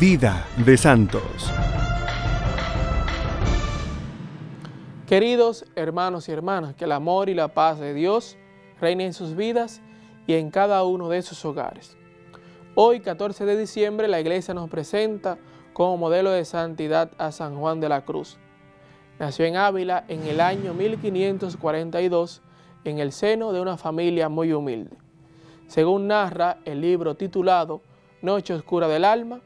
Vida de Santos. Queridos hermanos y hermanas, que el amor y la paz de Dios reinen en sus vidas y en cada uno de sus hogares. Hoy, 14 de diciembre, la iglesia nos presenta como modelo de santidad a San Juan de la Cruz. Nació en Ávila en el año 1542 en el seno de una familia muy humilde. Según narra el libro titulado Noche Oscura del Alma,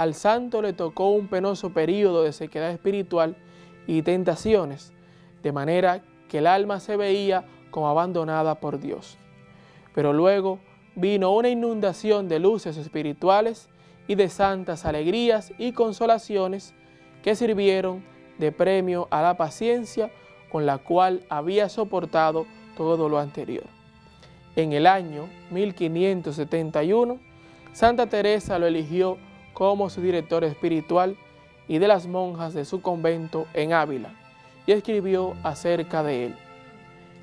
al santo le tocó un penoso período de sequedad espiritual y tentaciones, de manera que el alma se veía como abandonada por Dios. Pero luego vino una inundación de luces espirituales y de santas alegrías y consolaciones que sirvieron de premio a la paciencia con la cual había soportado todo lo anterior. En el año 1571, Santa Teresa lo eligió como su director espiritual y de las monjas de su convento en Ávila, y escribió acerca de él.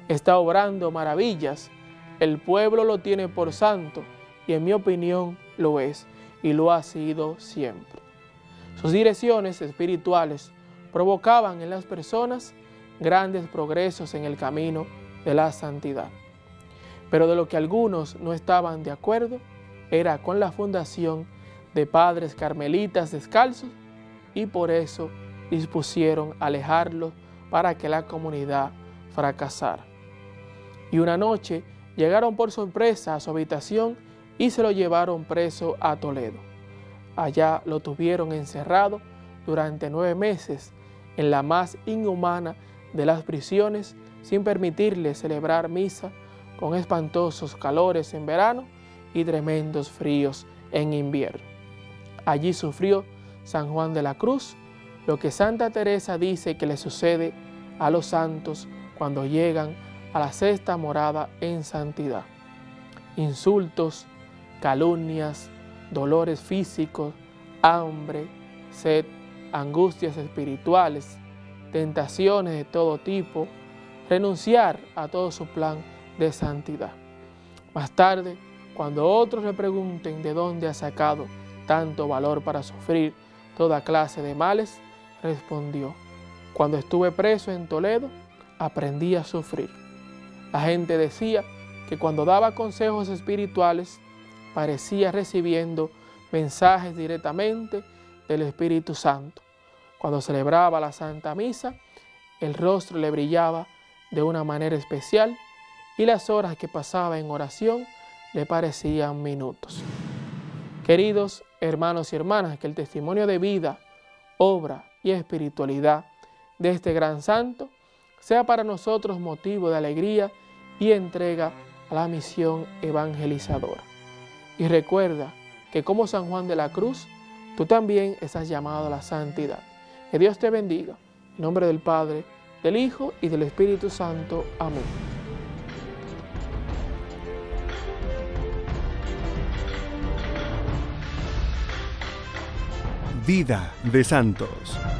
Está obrando maravillas, el pueblo lo tiene por santo, y en mi opinión lo es, y lo ha sido siempre. Sus direcciones espirituales provocaban en las personas grandes progresos en el camino de la santidad. Pero de lo que algunos no estaban de acuerdo era con la fundación de padres carmelitas descalzos y por eso dispusieron alejarlo para que la comunidad fracasara. Y una noche llegaron por sorpresa a su habitación y se lo llevaron preso a Toledo. Allá lo tuvieron encerrado durante nueve meses en la más inhumana de las prisiones sin permitirle celebrar misa con espantosos calores en verano y tremendos fríos en invierno. Allí sufrió San Juan de la Cruz lo que Santa Teresa dice que le sucede a los santos cuando llegan a la sexta morada en santidad. Insultos, calumnias, dolores físicos, hambre, sed, angustias espirituales, tentaciones de todo tipo, renunciar a todo su plan de santidad. Más tarde, cuando otros le pregunten de dónde ha sacado tanto valor para sufrir toda clase de males, respondió, cuando estuve preso en Toledo, aprendí a sufrir. La gente decía que cuando daba consejos espirituales, parecía recibiendo mensajes directamente del Espíritu Santo. Cuando celebraba la Santa Misa, el rostro le brillaba de una manera especial y las horas que pasaba en oración le parecían minutos. Queridos hermanos y hermanas, que el testimonio de vida, obra y espiritualidad de este gran santo sea para nosotros motivo de alegría y entrega a la misión evangelizadora. Y recuerda que como San Juan de la Cruz, tú también estás llamado a la santidad. Que Dios te bendiga. En nombre del Padre, del Hijo y del Espíritu Santo. Amén. Vida de Santos.